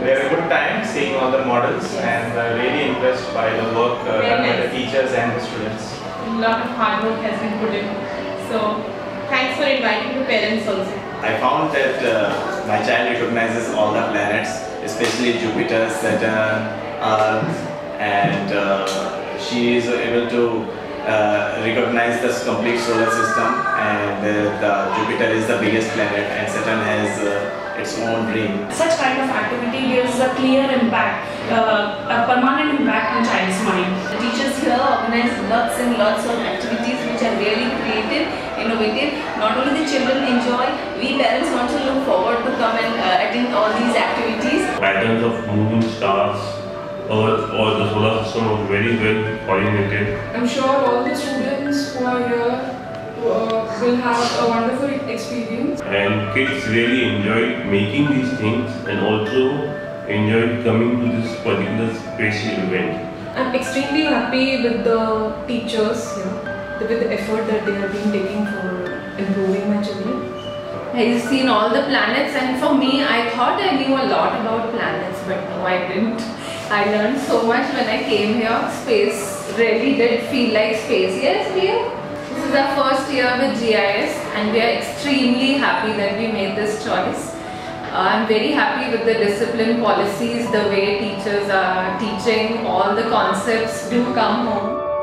We had a good time seeing all the models and uh, really impressed by the work uh, Very done by the teachers and the students. A lot of hard work has been put in. So thanks for inviting the parents also. I found that uh, my child recognizes all the planets, especially Jupiter, Saturn, Earth, and uh, she is able to uh, recognize the complete solar system. And uh, the Jupiter is the biggest planet, and Saturn has its own ring. Such kind of activity gives a clear impact, uh, a permanent impact on child's mind. The teachers here organize lots and lots of activities which are really creative, innovative. Not only the children enjoy, we parents also look forward to come and uh, attend all these activities. patterns of moon, stars, Earth or the solar system are very well coordinated. I'm sure all the students who are here uh, will have a wonderful experience. And kids really enjoyed making these things and also enjoyed coming to this particular special event. I'm extremely happy with the teachers here, with the effort that they have been taking for improving my children. I've seen all the planets and for me I thought I knew a lot about planets but no I didn't. I learned so much when I came here. Space really did feel like space. Yes, Priya? Our first year with GIIS and we are extremely happy that we made this choice. Uh, I'm very happy with the discipline policies, the way teachers are teaching, all the concepts do come home.